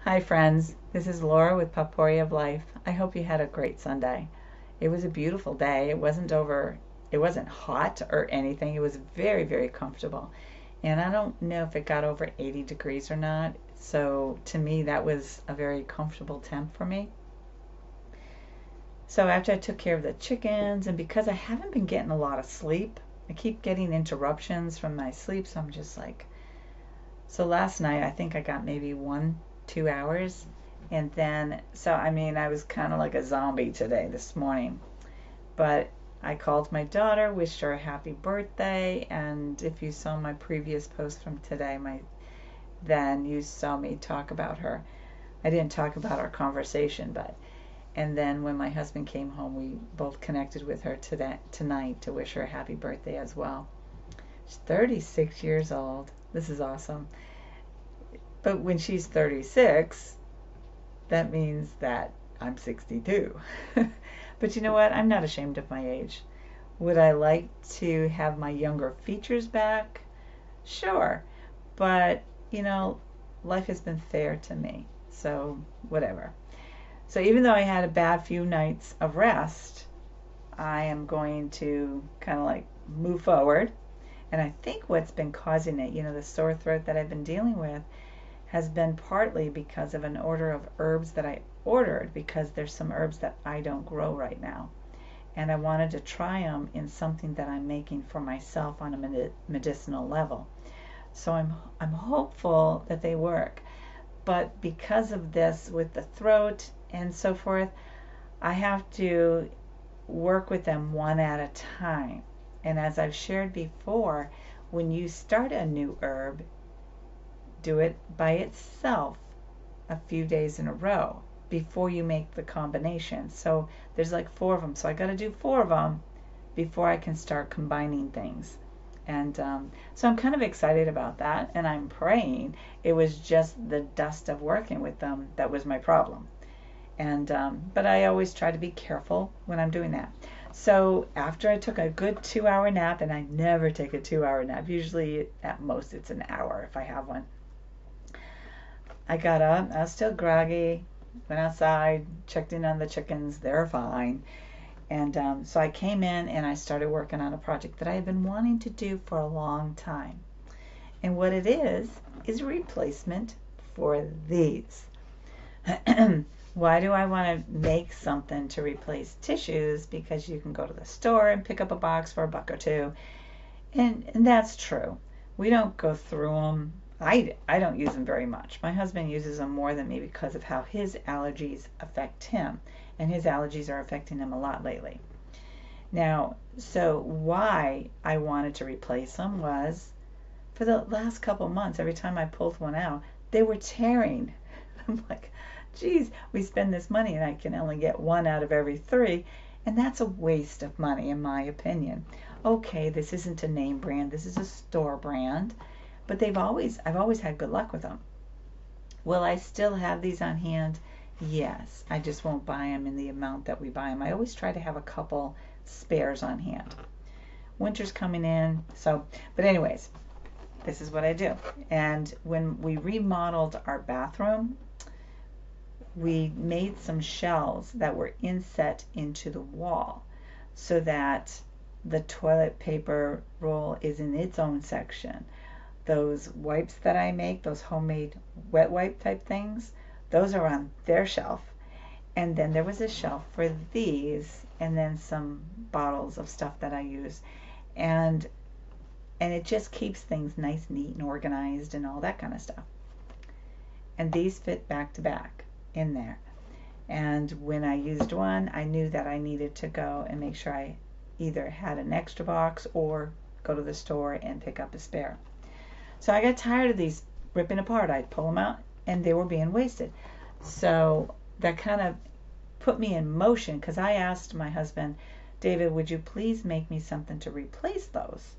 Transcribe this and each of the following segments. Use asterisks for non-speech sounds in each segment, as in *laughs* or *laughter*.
Hi, friends. This is Laura with Potpourri of Life. I hope you had a great Sunday. It was a beautiful day. It wasn't over, it wasn't hot or anything. It was very, very comfortable. And I don't know if it got over 80 degrees or not. So to me, that was a very comfortable temp for me. So after I took care of the chickens, and because I haven't been getting a lot of sleep, I keep getting interruptions from my sleep. So I'm just like, so last night I think I got maybe one two hours. And then, so I mean, I was kind of like a zombie today, this morning. But I called my daughter, wished her a happy birthday, and if you saw my previous post from today, my then you saw me talk about her. I didn't talk about our conversation, but and then when my husband came home, we both connected with her today, tonight to wish her a happy birthday as well. She's 36 years old. This is awesome. But when she's 36, that means that I'm 62. *laughs* but you know what? I'm not ashamed of my age. Would I like to have my younger features back? Sure. But, you know, life has been fair to me. So, whatever. So, even though I had a bad few nights of rest, I am going to kind of like move forward. And I think what's been causing it, you know, the sore throat that I've been dealing with, has been partly because of an order of herbs that I ordered because there's some herbs that I don't grow right now. And I wanted to try them in something that I'm making for myself on a medicinal level. So I'm, I'm hopeful that they work. But because of this with the throat and so forth, I have to work with them one at a time. And as I've shared before, when you start a new herb, do it by itself a few days in a row before you make the combination. So there's like four of them. So I got to do four of them before I can start combining things. And um, so I'm kind of excited about that. And I'm praying it was just the dust of working with them that was my problem. And um, but I always try to be careful when I'm doing that. So after I took a good two hour nap, and I never take a two hour nap, usually at most it's an hour if I have one. I got up. I was still groggy. Went outside, checked in on the chickens. They're fine. And um, so I came in and I started working on a project that I had been wanting to do for a long time. And what it is, is replacement for these. *clears throat* Why do I want to make something to replace tissues? Because you can go to the store and pick up a box for a buck or two. And, and that's true. We don't go through them I, I don't use them very much. My husband uses them more than me because of how his allergies affect him. And his allergies are affecting him a lot lately. Now, so why I wanted to replace them was for the last couple months, every time I pulled one out, they were tearing. *laughs* I'm like, geez, we spend this money and I can only get one out of every three. And that's a waste of money, in my opinion. Okay, this isn't a name brand, this is a store brand but they've always I've always had good luck with them. Will I still have these on hand? Yes. I just won't buy them in the amount that we buy them. I always try to have a couple spares on hand. Winter's coming in, so but anyways, this is what I do. And when we remodeled our bathroom, we made some shelves that were inset into the wall so that the toilet paper roll is in its own section those wipes that I make, those homemade wet wipe type things, those are on their shelf. And then there was a shelf for these and then some bottles of stuff that I use. And and it just keeps things nice, neat, and organized and all that kind of stuff. And these fit back to back in there. And when I used one, I knew that I needed to go and make sure I either had an extra box or go to the store and pick up a spare. So I got tired of these ripping apart. I'd pull them out and they were being wasted. So that kind of put me in motion because I asked my husband, David, would you please make me something to replace those?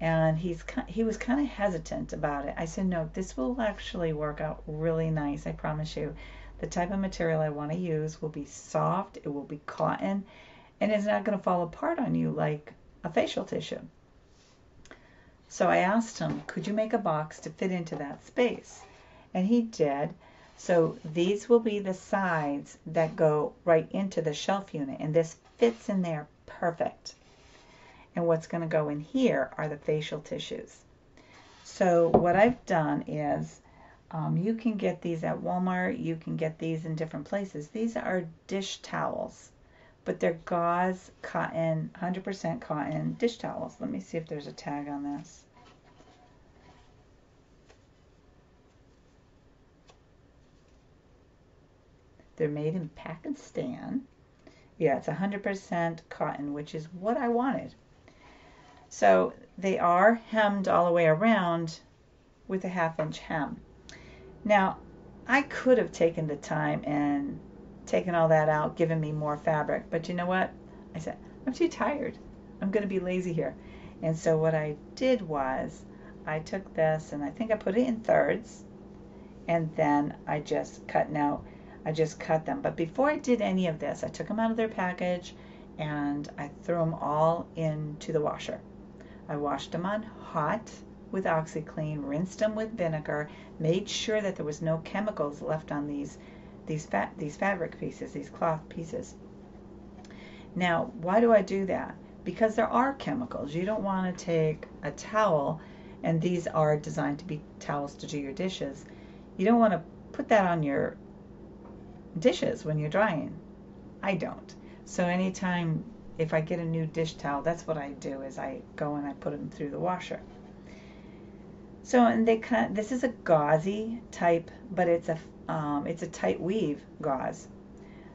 And he's he was kind of hesitant about it. I said, no, this will actually work out really nice. I promise you. The type of material I want to use will be soft. It will be cotton, and it's not going to fall apart on you like a facial tissue. So I asked him, could you make a box to fit into that space? And he did. So these will be the sides that go right into the shelf unit and this fits in there perfect. And what's going to go in here are the facial tissues. So what I've done is um, you can get these at Walmart. You can get these in different places. These are dish towels, but they're gauze, cotton, 100% cotton dish towels. Let me see if there's a tag on this. They're made in Pakistan. Yeah, it's 100% cotton, which is what I wanted. So they are hemmed all the way around with a half inch hem. Now, I could have taken the time and taken all that out, given me more fabric, but you know what? I said, I'm too tired. I'm going to be lazy here. And so what I did was I took this and I think I put it in thirds and then I just cut now I just cut them. But before I did any of this, I took them out of their package and I threw them all into the washer. I washed them on hot with OxiClean, rinsed them with vinegar, made sure that there was no chemicals left on these these fat these fabric pieces, these cloth pieces. Now, why do I do that? Because there are chemicals. You don't want to take a towel, and these are designed to be towels to do your dishes. You don't want to put that on your dishes when you're drying. I don't. So anytime if I get a new dish towel, that's what I do is I go and I put them through the washer. So and they kind of, this is a gauzy type, but it's a um, it's a tight weave gauze.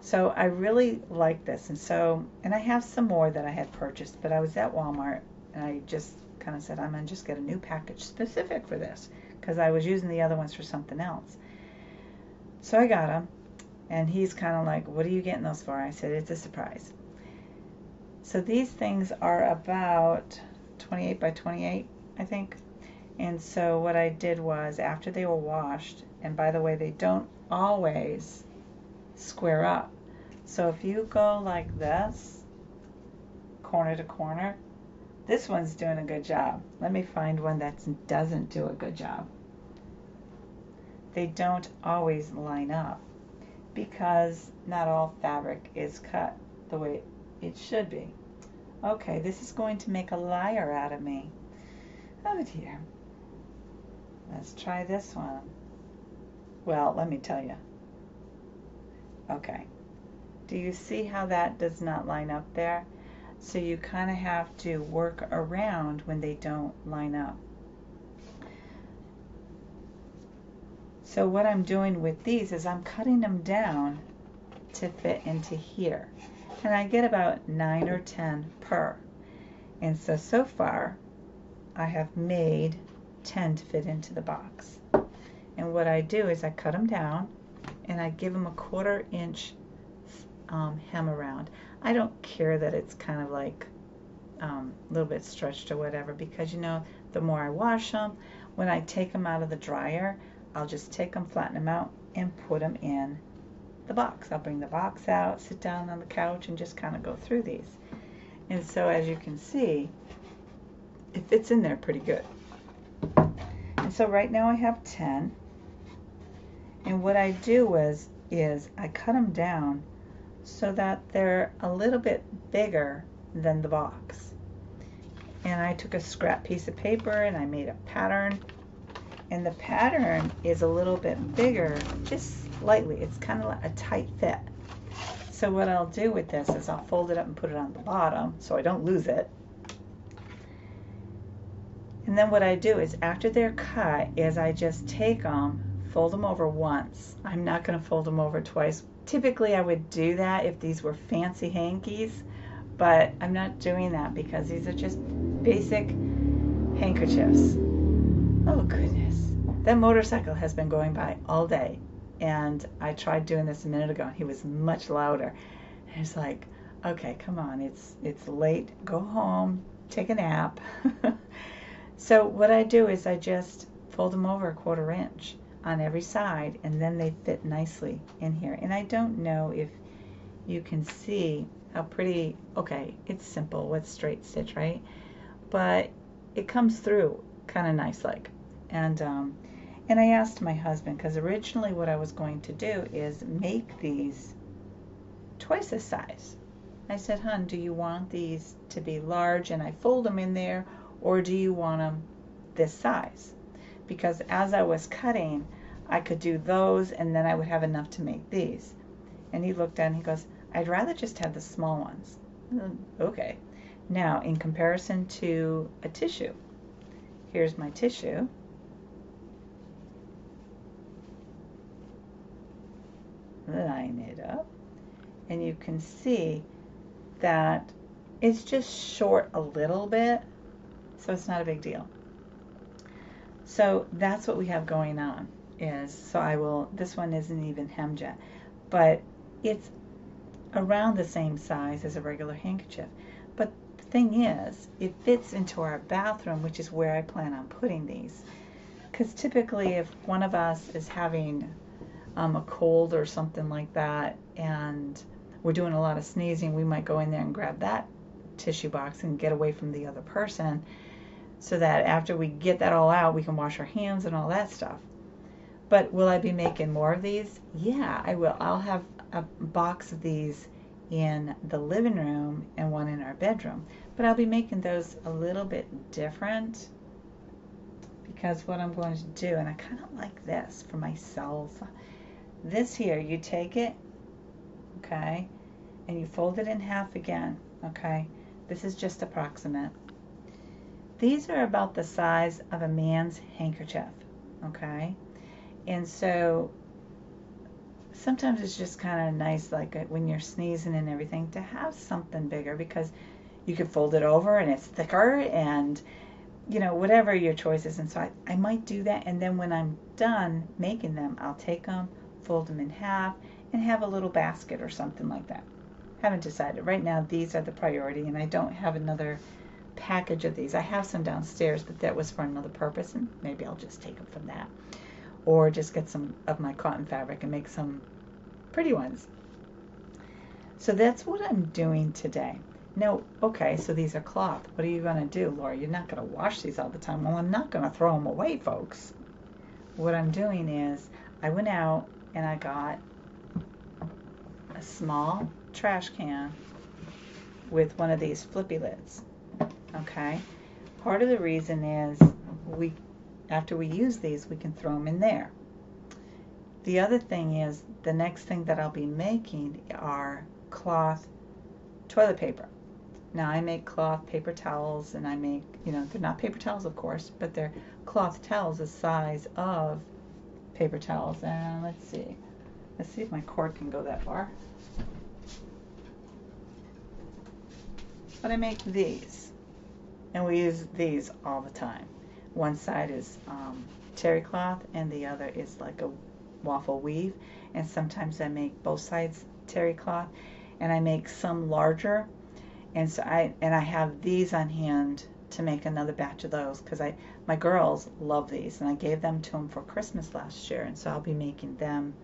So I really like this, and so and I have some more that I had purchased, but I was at Walmart and I just kind of said I'm gonna just get a new package specific for this because I was using the other ones for something else. So I got them, and he's kind of like, "What are you getting those for?" I said, "It's a surprise." So these things are about 28 by 28, I think. And so what I did was after they were washed, and by the way, they don't always square up. So if you go like this, corner to corner, this one's doing a good job. Let me find one that doesn't do a good job. They don't always line up because not all fabric is cut the way it should be. Okay, this is going to make a liar out of me. Oh dear. Let's try this one. Well, let me tell you. Okay. Do you see how that does not line up there? So you kind of have to work around when they don't line up. So what I'm doing with these is I'm cutting them down to fit into here and I get about 9 or 10 per. And so, so far, I have made 10 to fit into the box. And what I do is I cut them down and I give them a quarter inch um, hem around. I don't care that it's kind of like um, a little bit stretched or whatever because you know the more I wash them, when I take them out of the dryer, I'll just take them, flatten them out, and put them in the box. I'll bring the box out, sit down on the couch, and just kind of go through these. And so as you can see, it fits in there pretty good. And so right now I have 10. And what I do is, is I cut them down so that they're a little bit bigger than the box. And I took a scrap piece of paper and I made a pattern. And the pattern is a little bit bigger, just slightly. It's kind of like a tight fit. So what I'll do with this is I'll fold it up and put it on the bottom so I don't lose it. And then what I do is after they're cut is I just take them, fold them over once. I'm not going to fold them over twice. Typically I would do that if these were fancy hankies, but I'm not doing that because these are just basic handkerchiefs. Oh goodness. That motorcycle has been going by all day and I tried doing this a minute ago and he was much louder. And he's like, okay, come on, it's it's late, go home, take a nap. *laughs* so what I do is I just fold them over a quarter inch on every side and then they fit nicely in here. And I don't know if you can see how pretty, okay, it's simple with straight stitch, right? But it comes through kind of nice like. And um, And I asked my husband, because originally what I was going to do is make these twice the size. I said, hon, do you want these to be large and I fold them in there, or do you want them this size? Because as I was cutting, I could do those and then I would have enough to make these. And he looked at and he goes, I'd rather just have the small ones. Mm, okay. Now, in comparison to a tissue, here's my tissue. Line it up. And you can see that it's just short a little bit, so it's not a big deal. So that's what we have going on is, so I will, this one isn't even hemmed yet, but it's around the same size as a regular handkerchief. But the thing is, it fits into our bathroom, which is where I plan on putting these. Because typically if one of us is having um, a cold or something like that, and we're doing a lot of sneezing, we might go in there and grab that tissue box and get away from the other person so that after we get that all out, we can wash our hands and all that stuff. But will I be making more of these? Yeah, I will. I'll have a box of these in the living room and one in our bedroom. But I'll be making those a little bit different because what I'm going to do, and I kind of like this for myself. This here, you take it, okay, and you fold it in half again, okay. This is just approximate. These are about the size of a man's handkerchief, okay. And so sometimes it's just kind of nice, like uh, when you're sneezing and everything, to have something bigger because you could fold it over and it's thicker and you know whatever your choice is. And so I, I might do that, and then when I'm done making them, I'll take them, fold them in half, and have a little basket or something like that. Haven't decided. Right now, these are the priority, and I don't have another package of these. I have some downstairs, but that was for another purpose, and maybe I'll just take them from that or just get some of my cotton fabric and make some pretty ones. So that's what I'm doing today. Now, okay, so these are cloth. What are you going to do, Laura? You're not going to wash these all the time. Well, I'm not going to throw them away, folks. What I'm doing is I went out and I got a small trash can with one of these flippy lids. Okay? Part of the reason is we after we use these, we can throw them in there. The other thing is, the next thing that I'll be making are cloth toilet paper. Now I make cloth paper towels and I make, you know, they're not paper towels of course, but they're cloth towels the size of paper towels. And let's see, let's see if my cord can go that far. But I make these and we use these all the time. One side is um, terry cloth and the other is like a waffle weave. And sometimes I make both sides terry cloth and I make some larger. And so I and I have these on hand to make another batch of those because I my girls love these and I gave them to them for Christmas last year and so I'll be making them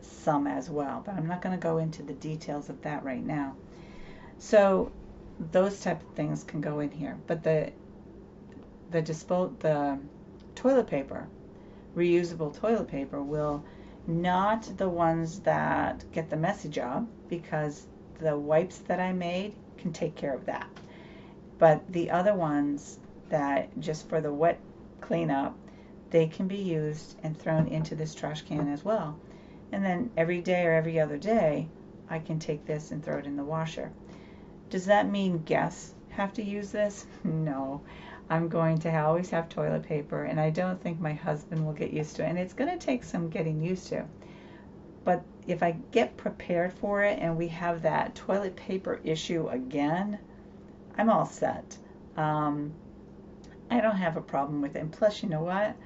some as well but I'm not going to go into the details of that right now so those type of things can go in here but the the dispo- the toilet paper, reusable toilet paper, will not the ones that get the messy job because the wipes that I made can take care of that. But the other ones that just for the wet cleanup, they can be used and thrown into this trash can as well. And then every day or every other day, I can take this and throw it in the washer. Does that mean guests have to use this? *laughs* No. I'm going to always have toilet paper, and I don't think my husband will get used to it. And it's going to take some getting used to. But if I get prepared for it and we have that toilet paper issue again, I'm all set. Um, I don't have a problem with it. And plus, you know what?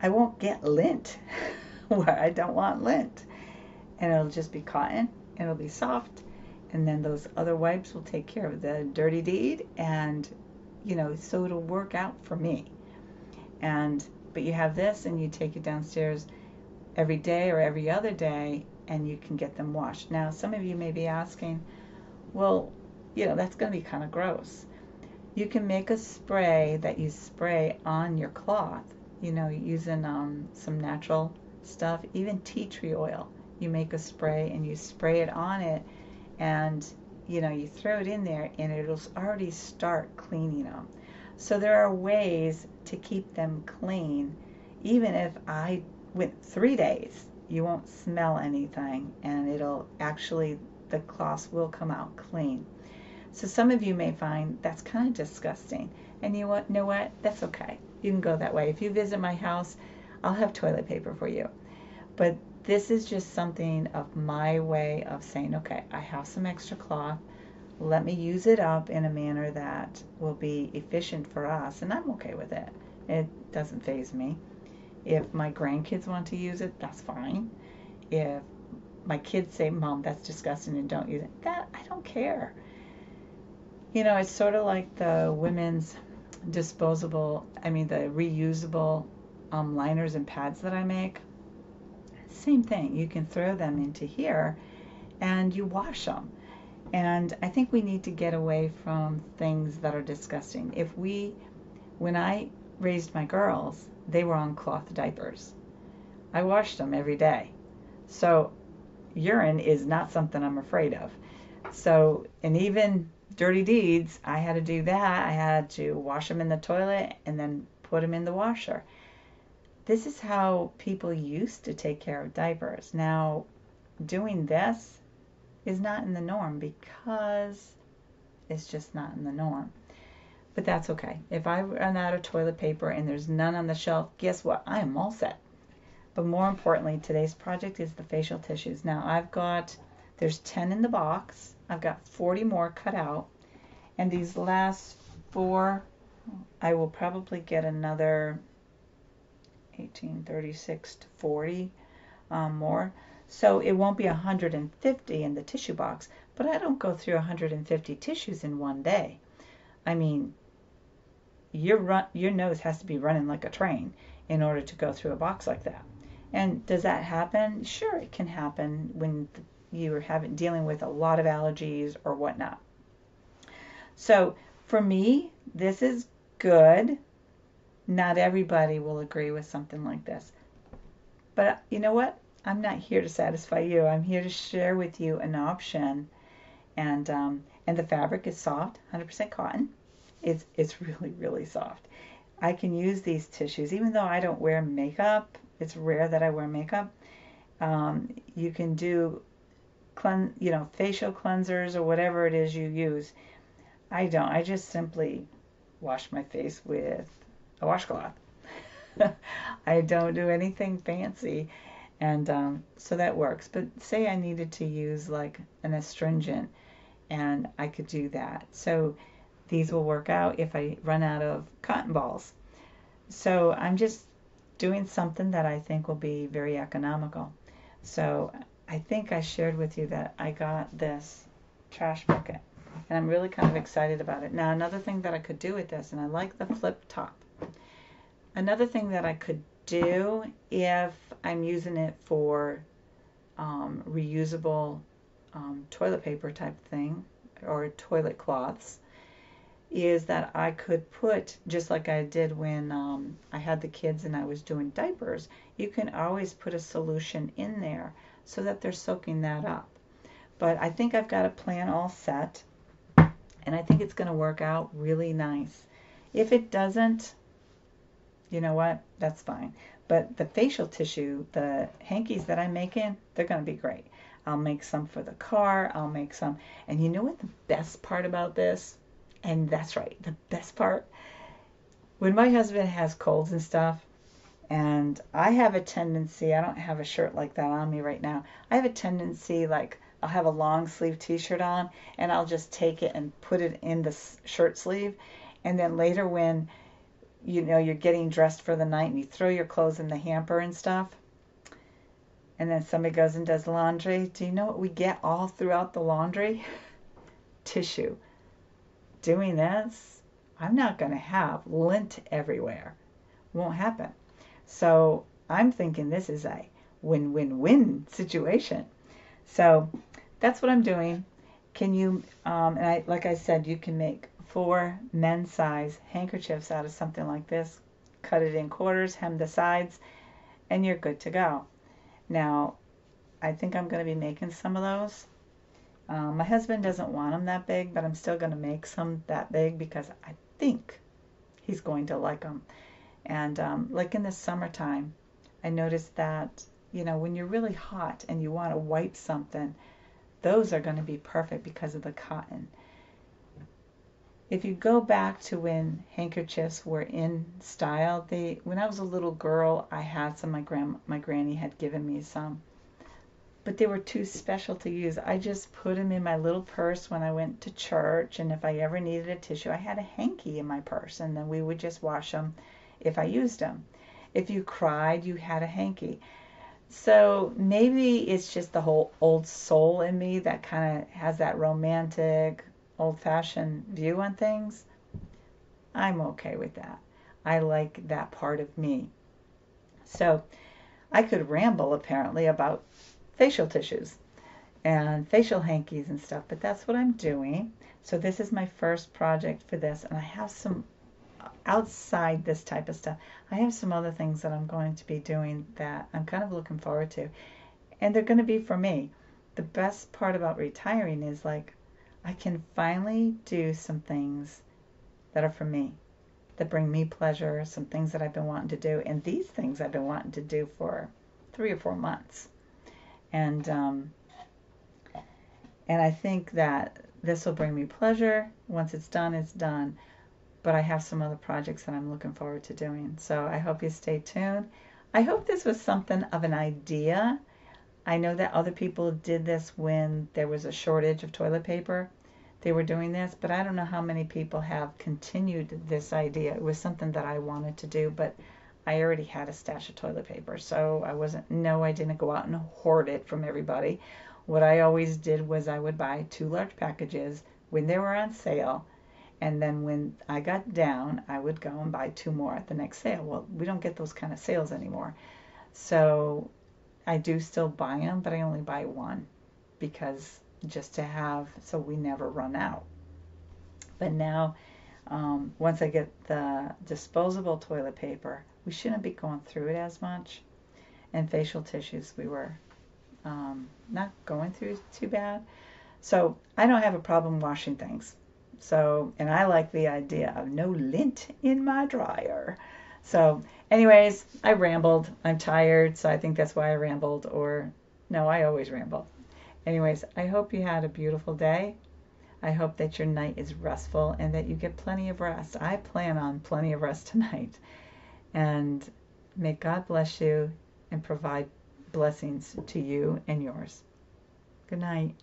I won't get lint *laughs* where I don't want lint. And it'll just be cotton, it'll be soft, and then those other wipes will take care of the dirty deed, and you know, so it'll work out for me. And but you have this and you take it downstairs every day or every other day and you can get them washed. Now, some of you may be asking, well, you know, that's going to be kind of gross. You can make a spray that you spray on your cloth you know, using um, some natural stuff, even tea tree oil. You make a spray and you spray it on it, and you know, you throw it in there and it'll already start cleaning them. So there are ways to keep them clean, even if I went three days, you won't smell anything and it'll actually, the cloths will come out clean. So some of you may find that's kind of disgusting. And you know what? That's okay. You can go that way. If you visit my house, I'll have toilet paper for you. But this is just something of my way of saying, okay, I have some extra cloth. Let me use it up in a manner that will be efficient for us, and I'm okay with it. It doesn't faze me. If my grandkids want to use it, that's fine. If my kids say, Mom, that's disgusting and don't use it, that I don't care. You know, it's sort of like the women's disposable, I mean, the reusable um, liners and pads that I make same thing. You can throw them into here and you wash them. And I think we need to get away from things that are disgusting. If we, when I raised my girls, they were on cloth diapers. I washed them every day. So urine is not something I'm afraid of. So, and even dirty deeds, I had to do that. I had to wash them in the toilet and then put them in the washer this is how people used to take care of diapers. Now, doing this is not in the norm because it's just not in the norm. But that's okay. If I run out of toilet paper and there's none on the shelf, guess what? I am all set. But more importantly, today's project is the facial tissues. Now, I've got, there's 10 in the box. I've got 40 more cut out. And these last four, I will probably get another 1836 to 40 um, more. So it won't be 150 in the tissue box, but I don't go through 150 tissues in one day. I mean, your run, your nose has to be running like a train in order to go through a box like that. And does that happen? Sure, it can happen when you're having dealing with a lot of allergies or whatnot. So for me, this is good not everybody will agree with something like this. But you know what? I'm not here to satisfy you. I'm here to share with you an option. And um, and the fabric is soft, 100% cotton. It's it's *laughs* really really soft. I can use these tissues even though I don't wear makeup. It's rare that I wear makeup. Um, you can do clean, you know, facial cleansers or whatever it is you use. I don't. I just simply wash my face with a washcloth. *laughs* I don't do anything fancy. And um, so that works. But say I needed to use like an astringent and I could do that. So these will work out if I run out of cotton balls. So I'm just doing something that I think will be very economical. So I think I shared with you that I got this trash bucket and I'm really kind of excited about it. Now another thing that I could do with this, and I like the flip top. Another thing that I could do if I'm using it for um, reusable um, toilet paper type thing or toilet cloths is that I could put, just like I did when um, I had the kids and I was doing diapers, you can always put a solution in there so that they're soaking that up. But I think I've got a plan all set and I think it's going to work out really nice. If it doesn't, you know what? That's fine. But the facial tissue, the hankies that I'm making, they're going to be great. I'll make some for the car. I'll make some. And you know what the best part about this? And that's right, the best part. When my husband has colds and stuff, and I have a tendency, I don't have a shirt like that on me right now. I have a tendency, like, I'll have a long sleeve t shirt on, and I'll just take it and put it in the shirt sleeve. And then later, when you know you're getting dressed for the night and you throw your clothes in the hamper and stuff. And then somebody goes and does laundry. Do you know what we get all throughout the laundry? *laughs* Tissue. Doing this i'm not going to have lint everywhere. Won't happen. So i'm thinking this is a win-win-win situation. So that's what i'm doing. Can you um, and I, like i said you can make four men's size handkerchiefs out of something like this, cut it in quarters, hem the sides, and you're good to go. Now, I think I'm going to be making some of those. Um, my husband doesn't want them that big, but I'm still going to make some that big because I think he's going to like them. And um, like in the summertime, I noticed that, you know, when you're really hot and you want to wipe something, those are going to be perfect because of the cotton. If you go back to when handkerchiefs were in style, they when I was a little girl, I had some. My grand my granny had given me some, but they were too special to use. I just put them in my little purse when I went to church, and if I ever needed a tissue, I had a hanky in my purse, and then we would just wash them if I used them. If you cried, you had a hanky. So maybe it's just the whole old soul in me that kind of has that romantic, old fashioned view on things. I'm okay with that. I like that part of me. So I could ramble apparently about facial tissues and facial hankies and stuff, but that's what I'm doing. So this is my first project for this, and I have some outside this type of stuff. I have some other things that I'm going to be doing that I'm kind of looking forward to, and they're going to be for me. The best part about retiring is like I can finally do some things that are for me, that bring me pleasure, some things that I've been wanting to do, and these things I've been wanting to do for three or four months and um, and I think that this will bring me pleasure. Once it's done, it's done. But I have some other projects that I'm looking forward to doing. So I hope you stay tuned. I hope this was something of an idea. I know that other people did this when there was a shortage of toilet paper. They were doing this, but I don't know how many people have continued this idea. It was something that I wanted to do, but I already had a stash of toilet paper, so I wasn't, no, I didn't go out and hoard it from everybody. What I always did was I would buy two large packages when they were on sale, and then when I got down, I would go and buy two more at the next sale. Well, we don't get those kind of sales anymore. So I do still buy them, but I only buy one because just to have, so we never run out. But now, um, once I get the disposable toilet paper, we shouldn't be going through it as much. And facial tissues, we were um, not going through too bad. So I don't have a problem washing things. So, and I like the idea of no lint in my dryer. So, anyways, I rambled. I'm tired, so I think that's why I rambled. Or, no, I always ramble. Anyways, I hope you had a beautiful day. I hope that your night is restful and that you get plenty of rest. I plan on plenty of rest *laughs* tonight. And may God bless you and provide blessings to you and yours. Good night.